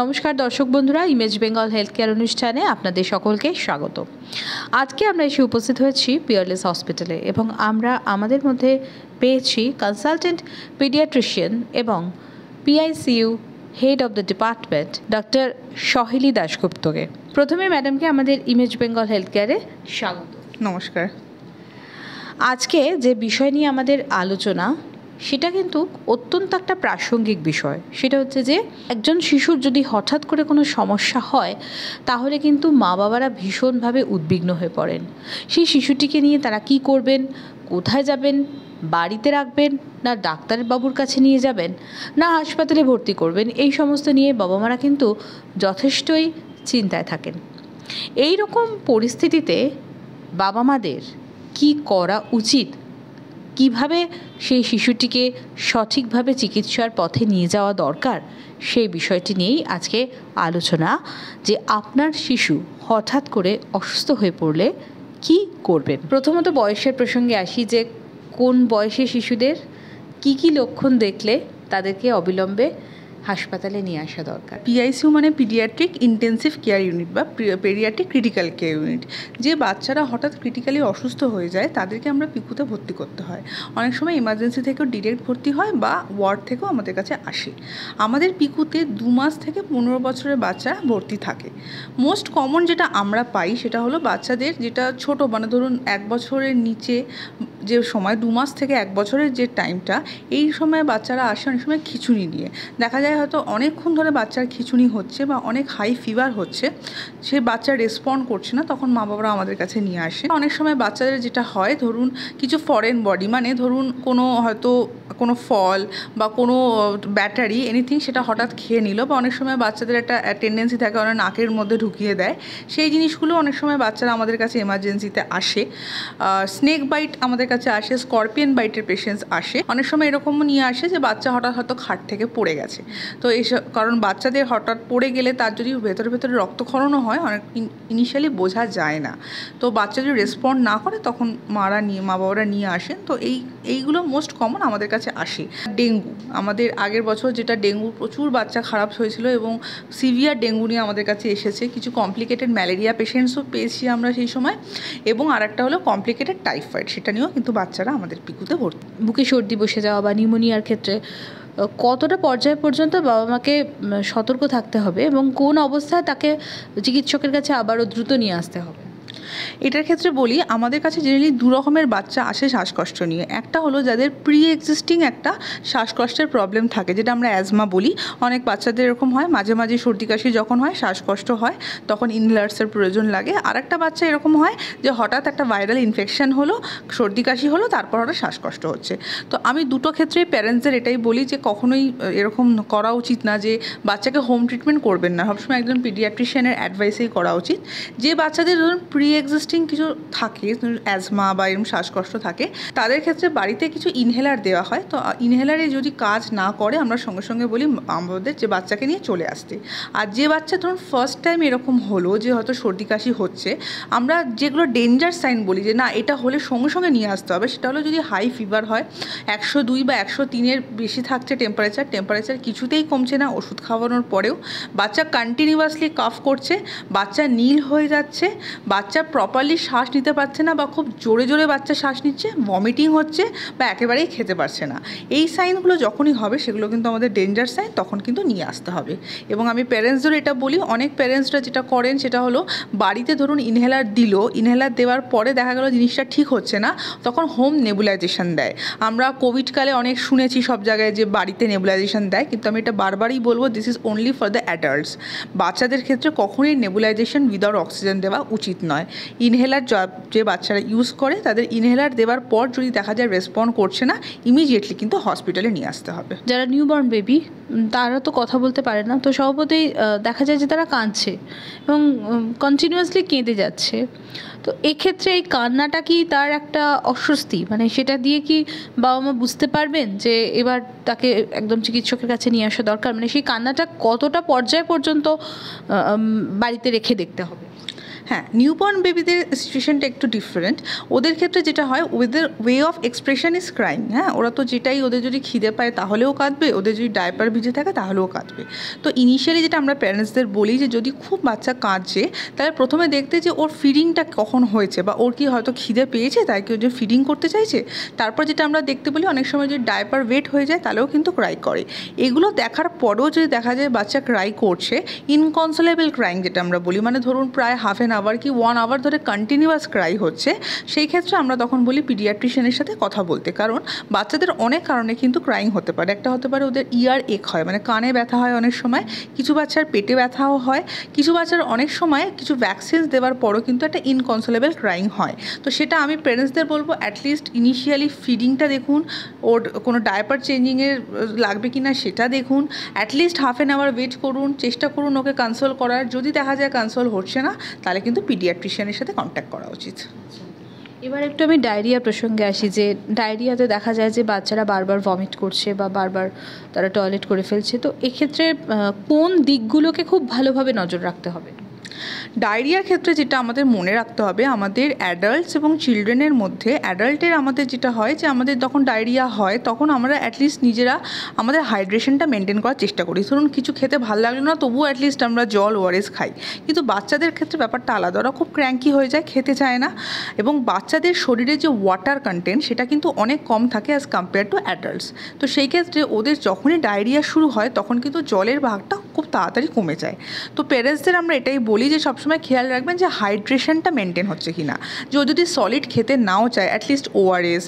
নমস্কার দর্শক বন্ধুরা ইমেজ বেঙ্গল হেলথ কেয়ার অনুষ্ঠানে আপনাদের সকলকে স্বাগত। আজকে আমরা এসে উপস্থিত হয়েছি পিয়ারলেস হসপিটালে এবং আমরা আমাদের মধ্যে পেয়েছি কনসালটেন্ট পিডিয়াট্রিশিয়ান এবং PICU head of the department doctor Saheli দাশগুপ্তকে প্রথমে ম্যাডামকে আমাদের ইমেজ বেঙ্গল হেলথ কেয়ারে স্বাগত। নমস্কার। আজকে যে বিষয় নিয়ে আমাদের আলোচনা সেটা কিন্তু অত্যন্ত একটা প্রাসঙ্গিক বিষয়। সেটা হচ্ছে যে, একজন শিশুর যদি হঠাৎ করে কোনো সমস্যা হয়, তাহলে কিন্তু মা বাবারা ভীষণভাবে উদ্বিগ্ন হয়ে পড়েন। সেই শিশুটিকে নিয়ে তারা কি করবেন? কোথায় যাবেন? বাড়িতে রাখবেন? না ডাক্তারের বাবুর কাছে নিয়ে যাবেন? না হাসপাতালে ভর্তি করবেন? এই সমস্ত নিয়ে বাবা মারা কিন্তু যথেষ্টই চিন্তায় থাকেন। এই রকম পরিস্থিতিতে বাবা মাদের কি করা উচিত? কীভাবে সেই শিশুটিকে সঠিকভাবে চিকিৎসার পথে নিয়ে যাওয়া দরকার, সেই বিষয়টি নিয়েই আজকে আলোচনা। যে আপনার শিশু হঠাৎ করে অসুস্থ হয়ে পড়লে কি করবেন? প্রথমত বয়সের প্রসঙ্গে আসি যে কোন বয়সে শিশুদের কি কি লক্ষণ দেখলে তাদেরকে অবিলম্বে হাসপাতালে নিয়ে আসা দরকার। পিআইসিউ মানে পিডিয়াট্রিক ইন্টেন্সিভ কেয়ার ইউনিট বা পেডিয়াট্রিক ক্রিটিক্যাল কেয়ার ইউনিট। যে বাচ্চারা হঠাৎ ক্রিটিক্যালি অসুস্থ হয়ে যায়, তাদেরকে আমরা পিকুতে ভর্তি করতে হয়। অনেক সময় এমার্জেন্সি থেকেও ডিরেক্ট ভর্তি হয় বা ওয়ার্ড থেকেও আমাদের কাছে আসে। আমাদের পিকুতে দু মাস থেকে পনেরো বছরের বাচ্চা ভর্তি থাকে। মোস্ট কমন যেটা আমরা পাই সেটা হলো বাচ্চাদের যেটা ছোট মানে ধরুন এক বছরের নিচে যে সময়, দু মাস থেকে এক বছরের যে টাইমটা এই সময় বাচ্চারা আসে অনেক সময় খিচুড়ি নিয়ে। দেখা যায় হয়তো অনেকক্ষণ ধরে বাচ্চার খিচুড়ি হচ্ছে বা অনেক হাই ফিভার হচ্ছে, সে বাচ্চা রেসপন্ড করছে না, তখন মা বাবারা আমাদের কাছে নিয়ে আসে। অনেক সময় বাচ্চাদের যেটা হয়, ধরুন কিছু ফরেন বডি মানে ধরুন কোনো হয়তো কোনো ফল বা কোনো ব্যাটারি এনিথিং সেটা হঠাৎ খেয়ে নিল বা অনেক সময় বাচ্চাদের একটা টেন্ডেন্সি থাকে অনেক নাকের মধ্যে ঢুকিয়ে দেয়। সেই জিনিসগুলো অনেক সময় বাচ্চারা আমাদের কাছে এমার্জেন্সিতে আসে। স্নেক বাইট আমাদের কাছে আসে স্করপিয়ান বাইটের পেশেন্টস আসে। অনেক সময় এরকমও নিয়ে আসে যে বাচ্চা হঠাৎ হয়তো খাট থেকে পড়ে গেছে। তো এইসব কারণ বাচ্চাদের হঠাৎ পড়ে গেলে তার যদি ভেতরে ভেতরে রক্তক্ষরণও হয়, অনেক ইনিশিয়ালি বোঝা যায় না। তো বাচ্চা যদি রেসপন্ড না করে, তখন মারা নিয়ে, মা বাবারা নিয়ে আসেন। তো এই, এইগুলো মোস্ট কমন আমাদের কাছে আসে। ডেঙ্গু, আমাদের আগের বছর যেটা ডেঙ্গু প্রচুর বাচ্চা খারাপ হয়েছিল এবং সিভিয়ার ডেঙ্গু নিয়ে আমাদের কাছে এসেছে। কিছু কমপ্লিকেটেড ম্যালেরিয়া পেশেন্টসও পেয়েছি আমরা সেই সময়। এবং আরেকটা হলো কমপ্লিকেটেড টাইফয়েড সেটা নিয়েও কিন্তু বাচ্চারা আমাদের পিকুতে ভর্তি। বুকে সর্দি বসে যাওয়া বা নিউমোনিয়ার ক্ষেত্রে কতটা পর্যায় পর্যন্ত বাবা মাকে সতর্ক থাকতে হবে এবং কোন অবস্থায় তাকে চিকিৎসকের কাছে আবারও দ্রুত নিয়ে আসতে হবে? এটার ক্ষেত্রে বলি, আমাদের কাছে জেনারেলি দু রকমের বাচ্চা আসে শ্বাসকষ্ট নিয়ে। একটা হলো যাদের প্রি এক্সিস্টিং একটা শ্বাসকষ্টের প্রবলেম থাকে, যেটা আমরা অ্যাজমা বলি। অনেক বাচ্চাদের এরকম হয়, মাঝে মাঝে সর্দি কাশি যখন হয়, শ্বাসকষ্ট হয়, তখন ইনহেলার্সের প্রয়োজন লাগে। আর একটা বাচ্চা এরকম হয় যে হঠাৎ একটা ভাইরাল ইনফেকশন হলো, সর্দি কাশি হলো, তারপর হঠাৎ শ্বাসকষ্ট হচ্ছে। তো আমি দুটো ক্ষেত্রেই প্যারেন্টসদের এটাই বলি যে কখনোই এরকম করা উচিত না যে বাচ্চাকে হোম ট্রিটমেন্ট করবেন না। সবসময় একজন পিডিয়াট্রিশিয়ানের অ্যাডভাইসেই করা উচিত। যে বাচ্চাদের ধরুন প্রি এক্সিস্টিং কিছু থাকে অ্যাজমা বা এরকম শ্বাসকষ্ট থাকে, তাদের ক্ষেত্রে বাড়িতে কিছু ইনহেলার দেওয়া হয়। তো ইনহেলারে যদি কাজ না করে, আমরা সঙ্গে সঙ্গে বলি আমাদের যে বাচ্চাকে নিয়ে চলে আসতে। আর যে বাচ্চা ধরুন ফার্স্ট টাইম এরকম হলো, যে হয়তো সর্দি কাশি হচ্ছে, আমরা যেগুলো ডেঞ্জার সাইন বলি, যে না, এটা হলে সঙ্গে সঙ্গে নিয়ে আসতে হবে, সেটা হলো যদি হাই ফিভার হয়, একশো দুই বা একশো তিনের বেশি থাকছে টেম্পারেচার টেম্পারেচার কিছুতেই কমছে না, ওষুধ খাওয়ানোর পরেও। বাচ্চা কন্টিনিউয়াসলি কাফ করছে, বাচ্চা নীল হয়ে যাচ্ছে, বাচ্চা প্রপারলি শ্বাস নিতে পারছে না বা খুব জোরে জোরে বাচ্চা শ্বাস নিচ্ছে ভমিটিং হচ্ছে বা একেবারেই খেতে পারছে না। এই সাইনগুলো যখনই হবে, সেগুলো কিন্তু আমাদের ডেঞ্জার সাইন তখন কিন্তু নিয়ে আসতে হবে। এবং আমি প্যারেন্টসদের এটা বলি, অনেক প্যারেন্টসরা যেটা করেন, সেটা হলো বাড়িতে ধরুন ইনহেলার দিল ইনহেলার দেওয়ার পরে দেখা গেল জিনিসটা ঠিক হচ্ছে না, তখন হোম নেবুলাইজেশন দেয়। আমরা কোভিডকালে অনেক শুনেছি সব জায়গায় যে বাড়িতে নেবুলাইজেশন দেয়, কিন্তু আমি এটা বারবারই বলব this is only for the adults বাচ্চাদের ক্ষেত্রে কখনোই নেবুলাইজেশন উইদাউট অক্সিজেন দেওয়া উচিত নয়। ইনহেলার যে বাচ্চারা ইউজ করে, তাদের ইনহেলার দেওয়ার পর যদি দেখা যায় রেসপন্ড করছে না ইমিডিয়েটলি কিন্তু হসপিটালে নিয়ে আসতে হবে। যারা নিউবর্ন বেবি তারা তো কথা বলতে পারে না। তো স্বভাবতই দেখা যায় যে তারা কাঁদছে এবং কন্টিনিউয়াসলি কেঁদে যাচ্ছে। তো এক্ষেত্রে এই কান্নাটা কি তার একটা অস্বস্তি? মানে সেটা দিয়ে কি বাবা মা বুঝতে পারবেন যে এবার তাকে একদম চিকিৎসকের কাছে নিয়ে আসা দরকার? মানে সেই কান্নাটা কতটা পর্যায় পর্যন্ত বাড়িতে রেখে দেখতে হবে? হ্যাঁ নিউবর্ন বেবিদের সিচুয়েশনটা একটু ডিফারেন্ট ওদের ক্ষেত্রে যেটা হয়, ওদের way of expression is crime হ্যাঁ? ওরা তো যেটাই ওদের যদি খিদে পায় তাহলেও কাঁদবে, ওদের যদি ডায়পার ভিজে থাকে তাহলেও কাঁদবে। তো ইনিশিয়ালি যেটা আমরা প্যারেন্টসদের বলি যে, যদি খুব বাচ্চা কাঁদছে, তাহলে প্রথমে দেখতে যে, ওর ফিডিংটা কখন হয়েছে বা ওর কি হয়তো খিদে পেয়েছে, তাই কেউ যে ফিডিং করতে চাইছে? তারপর যেটা আমরা দেখতে বলি, অনেক সময় যদি ডায়পার ওয়েট হয়ে যায়, তাহলেও কিন্তু ক্রাই করে। এগুলো দেখার পরেও যদি দেখা যায় বাচ্চা ক্রাই করছে ইনকনসোলেবল ক্রাইং যেটা আমরা বলি মানে ধরুন প্রায় হাফ অ্যান আওয়ার কি ওয়ান আওয়ার ধরে কন্টিনিউয়াস ক্রাই হচ্ছে, সেই ক্ষেত্রে আমরা তখন বলি পিডিয়াট্রিশিয়ানের সাথে কথা বলতে। কারণ বাচ্চাদের অনেক কারণে কিন্তু ক্রাইং হতে পারে। একটা হতে পারে ওদের ইয়ার এক হয় মানে কানে ব্যথা হয় অনেক সময়, কিছু বাচ্চার পেটে ব্যথাও হয়, কিছু বাচ্চার অনেক সময় কিছু ভ্যাকসিনস দেওয়ার পরও কিন্তু একটা ইনকনসোলেবল ক্রাইং হয়। তো সেটা আমি প্যারেন্টসদের বলব অ্যাটলিস্ট ইনিশিয়ালি ফিডিংটা দেখুন, ওর কোনো ডায়াপার চেঞ্জিংয়ের লাগবে কি না সেটা দেখুন at least half an hour wait করুন, চেষ্টা করুন ওকে কনসোল করার। যদি দেখা যায় কনসোল হচ্ছে না, তাহলে কিন্তু পিডিয়াট্রিশিয়ানের সাথে কন্ট্যাক্ট করা উচিত। এবার একটু আমি ডায়রিয়া প্রসঙ্গে আসি যে ডায়রিয়াতে দেখা যায় যে বাচ্চারা বারবার ভমিট করছে বা বারবার তারা টয়লেট করে ফেলছে। তো এক্ষেত্রে কোন দিকগুলোকে খুব ভালোভাবে নজর রাখতে হবে? ডায়রিয়ার ক্ষেত্রে যেটা আমাদের মনে রাখতে হবে, আমাদের অ্যাডাল্টস এবং চিলড্রেনের মধ্যে অ্যাডাল্টের আমাদের যেটা হয় যে, আমাদের যখন ডায়রিয়া হয়, তখন আমরা অ্যাটলিস্ট নিজেরা আমাদের হাইড্রেশনটা মেনটেন করার চেষ্টা করি। ধরুন, কিছু খেতে ভালো লাগল না, তবুও অ্যাটলিস্ট আমরা জল ওয়ারেস খাই। কিন্তু বাচ্চাদের ক্ষেত্রে ব্যাপারটা আলাদা। ওরা খুব ক্র্যাঙ্কি হয়ে যায়, খেতে চায় না। এবং বাচ্চাদের শরীরে যে ওয়াটার কন্টেন্ট সেটা কিন্তু অনেক কম থাকে অ্যাজ কম্পেয়ার টু অ্যাডাল্টস তো সেই ক্ষেত্রে ওদের যখনই ডায়রিয়া শুরু হয়, তখন কিন্তু জলের ভাগটা খুব তাড়াতাড়ি কমে যায়। তো প্যারেন্টসদের আমরা এটাই বলি যে সবসময় খেয়াল রাখবেন যে হাইড্রেশনটা মেনটেন হচ্ছে কি না যে ও যদি সলিড খেতে নাও চায় অ্যাটলিস্ট ওআরএস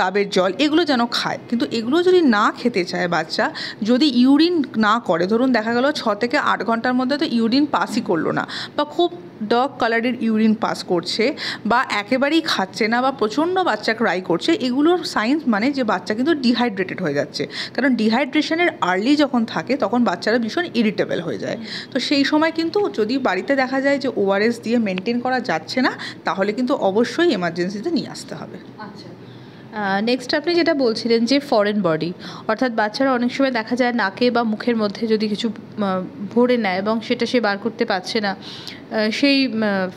ডাবের জল, এগুলো যেন খায়। কিন্তু এগুলো যদি না খেতে চায় বাচ্চা, যদি ইউরিন না করে, ধরুন দেখা গেল ছ থেকে আট ঘণ্টার মধ্যে তো ইউরিন পাসই করল না, বা খুব ডার্ক কালারের ইউরিন পাস করছে, বা একেবারেই খাচ্ছে না, বা প্রচণ্ড বাচ্চা ক্রাই করছে, এগুলোর সাইন্স মানে যে বাচ্চা কিন্তু ডিহাইড্রেটেড হয়ে যাচ্ছে। কারণ ডিহাইড্রেশনের আর্লি যখন থাকে, তখন বাচ্চারা ভীষণ ইরিটেবল হয়ে যায়। তো সেই সময় কিন্তু যদি বাড়িতে দেখা যায় যে ওআরএস দিয়ে মেনটেন করা যাচ্ছে না, তাহলে কিন্তু অবশ্যই এমার্জেন্সিতে নিয়ে আসতে হবে। আচ্ছা। নেক্সট আপনি যেটা বলছিলেন যে ফরেন বডি অর্থাৎ বাচ্চারা অনেক সময় দেখা যায় নাকে বা মুখের মধ্যে যদি কিছু ভরে নেয় এবং সেটা সে বার করতে পারছে না সেই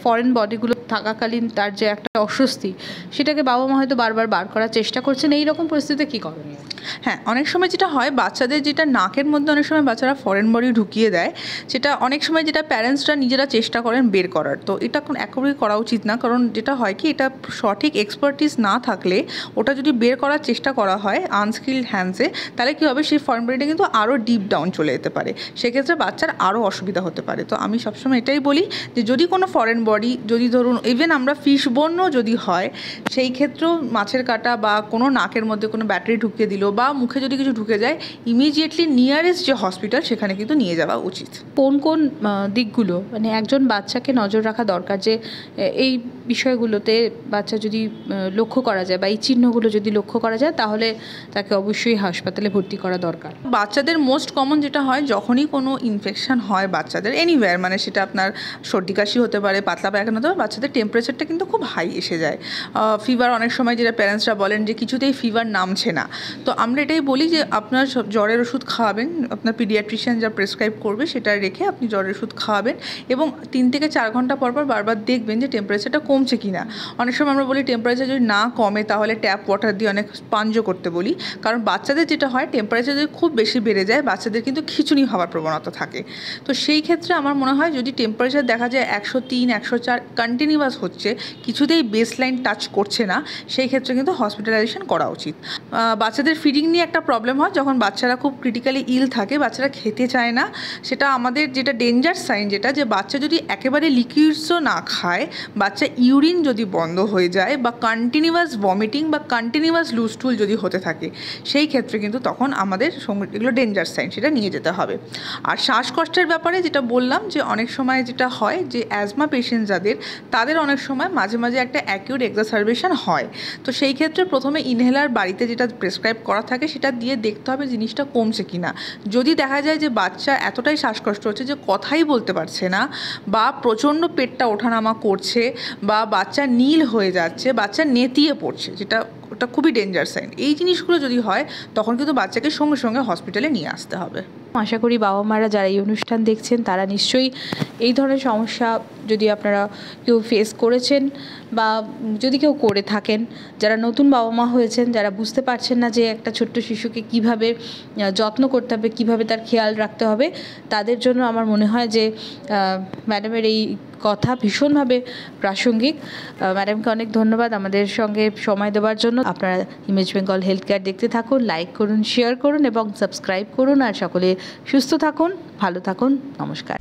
ফরেন বডিগুলো থাকাকালীন তার যে একটা অস্বস্তি, সেটাকে বাবা মা হয়তো বারবার বার করার চেষ্টা করছেন। এই রকম পরিস্থিতিতে কী করণীয় হ্যাঁ অনেক সময় যেটা হয়, বাচ্চাদের যেটা নাকের মধ্যে অনেক সময় বাচ্চারা ফরেন বডি ঢুকিয়ে দেয়, সেটা অনেক সময় যেটা প্যারেন্টসরা নিজেরা চেষ্টা করেন বের করার। তো এটা কোন একেবারেই করা উচিত না, কারণ যেটা হয় কি, এটা সঠিক এক্সপার্টিস না থাকলে ওটা যদি বের করার চেষ্টা করা হয় আনস্কিল্ড হ্যান্ডসে তাহলে কী হবে, সেই ফরেন বডিটা কিন্তু আরও ডিপ ডাউন চলে যেতে পারে। সেক্ষেত্রে বাচ্চার আরও অসুবিধা হতে পারে। তো আমি সবসময় এটাই বলি যে যদি কোনো ফরেন বডি যদি ধরুন ইভেন আমরা ফিশ বন্যও যদি হয় সেই ক্ষেত্রেও মাছের কাটা বা কোনো নাকের মধ্যে কোনো ব্যাটারি ঢুকিয়ে দিল বা মুখে যদি কিছু ঢুকে যায় ইমিডিয়েটলি নিয়ারেস্ট যে হসপিটাল সেখানে কিন্তু নিয়ে যাওয়া উচিত। কোন কোন দিকগুলো? মানে একজন বাচ্চাকে নজর রাখা দরকার যে এই বিষয়গুলোতে বাচ্চা যদি লক্ষ্য করা যায় বা এই চিহ্নগুলো যদি লক্ষ্য করা যায় তাহলে তাকে অবশ্যই হাসপাতালে ভর্তি করা দরকার। বাচ্চাদের মোস্ট কমন যেটা হয় যখনই কোনো ইনফেকশন হয় বাচ্চাদের এনিওয়্যার মানে সেটা আপনার সর্দি কাশি হতে পারে, পাতলা পায়খানা হতে পারে, বাচ্চাদের টেম্পারেচারটা কিন্তু খুব হাই এসে যায়। ফিভার অনেক সময় যেটা প্যারেন্টসরা বলেন যে কিছুতেই ফিভার নামছে না। তো আমরা এটাই বলি যে আপনার জ্বরের ওষুধ খাওয়াবেন, আপনার পিডিয়াট্রিশিয়ান যা প্রেসক্রাইব করবে সেটা রেখে আপনি জ্বরের ওষুধ খাওয়াবেন এবং তিন থেকে চার ঘণ্টা পর পর বারবার দেখবেন যে টেম্পারেচারটা কমছে কি না অনেক সময় আমরা বলি টেম্পারেচার যদি না কমে তাহলে ট্যাপ ওয়াটার দিয়ে অনেক স্পাঞ্জও করতে বলি। কারণ বাচ্চাদের যেটা হয় টেম্পারেচার যদি খুব বেশি বেড়ে যায়, বাচ্চাদের কিন্তু খিচুনি হওয়ার প্রবণতা থাকে। তো সেই ক্ষেত্রে আমার মনে হয় যদি টেম্পারেচার দেখা যায় একশো তিন, একশো চার কন্টিনিউয়াস হচ্ছে, কিছুতেই বেস লাইন টাচ করছে না, সেই ক্ষেত্রে কিন্তু হসপিটালাইজেশন করা উচিত। বাচ্চাদের ফিডিং নিয়ে একটা প্রবলেম হয় যখন বাচ্চারা খুব ক্রিটিক্যালি ইল থাকে, বাচ্চারা খেতে চায় না। সেটা আমাদের যেটা ডেঞ্জার সাইন যেটা, যে বাচ্চা যদি একেবারে লিকুইডসও না খায়, বাচ্চা ইউরিন যদি বন্ধ হয়ে যায় বা কন্টিনিউয়াস ভমিটিং বা কন্টিনিউয়াস লুজ টুল যদি হতে থাকে, সেই ক্ষেত্রে কিন্তু তখন আমাদের এগুলো ডেঞ্জার সাইন সেটা নিয়ে যেতে হবে। আর শ্বাসকষ্টের ব্যাপারে যেটা বললাম, যে অনেক সময় যেটা হয় যে অ্যাজমা পেশেন্ট যাদের, তাদের অনেক সময় মাঝে মাঝে একটা অ্যাকিউট এক্সাসার্বেশন হয়। তো সেই ক্ষেত্রে প্রথমে ইনহেলার বাড়িতে যেটা প্রেসক্রাইব করা থাকে সেটা দিয়ে দেখতে হবে জিনিসটা কমছে কি না যদি দেখা যায় যে বাচ্চা এতটাই শ্বাসকষ্ট হচ্ছে যে কথাই বলতে পারছে না বা প্রচণ্ড পেটটা ওঠানামা করছে বা বাচ্চা নীল হয়ে যাচ্ছে, বাচ্চা নেতিয়ে পড়ছে, যেটা ওটা খুবই ডেঞ্জার সাইন এই জিনিসগুলো যদি হয়, তখন কিন্তু বাচ্চাকে সঙ্গে সঙ্গে হসপিটালে নিয়ে আসতে হবে। আশা করি বাবা মারা যারা এই অনুষ্ঠান দেখছেন, তারা নিশ্চয়ই এই ধরনের সমস্যা যদি আপনারা কেউ ফেস করেছেন বা যদি কেউ করে থাকেন, যারা নতুন বাবা মা হয়েছেন, যারা বুঝতে পারছেন না যে একটা ছোট্ট শিশুকে কীভাবে যত্ন করতে হবে, কীভাবে তার খেয়াল রাখতে হবে, তাদের জন্য আমার মনে হয় যে ম্যাডামের এই কথা ভীষণভাবে প্রাসঙ্গিক। ম্যাডামকে অনেক ধন্যবাদ আমাদের সঙ্গে সময় দেওয়ার জন্য। আপনারা ইমেজ বেঙ্গল হেলথ কেয়ার দেখতে থাকুন লাইক করুন শেয়ার করুন এবং সাবস্ক্রাইব করুন। আর সকলে সুস্থ থাকুন, ভালো থাকুন। নমস্কার।